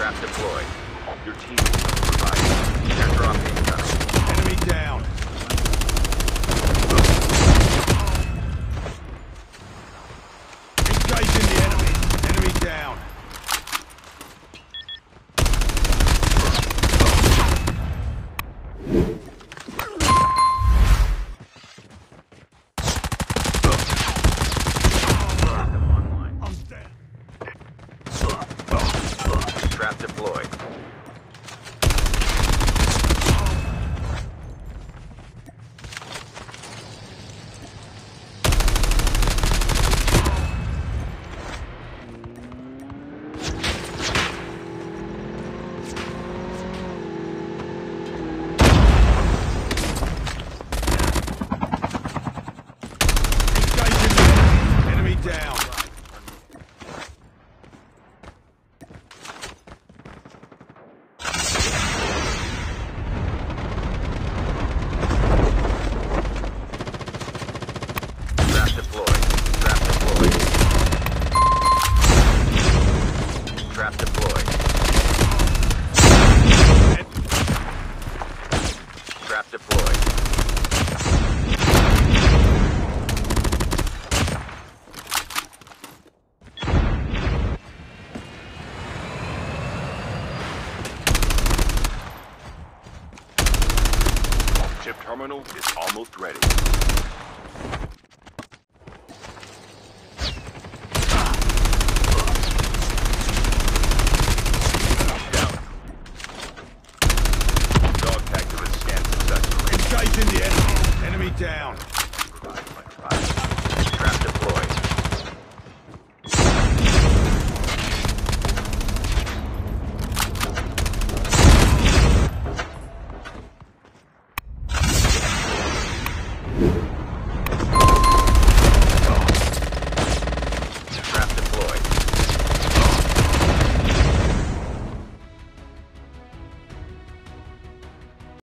Trap deployed. Your team will provide. Airdrop incoming. Enemy down. Engaging the enemy. Enemy down. System online. I'm dead. Trap deployed. Engaging the enemy. Enemy down. Trap deployed. Trap deployed. Trap deployed. Trap deployed. Terminal is almost ready. in the enemy. Enemy down. Trap deployed.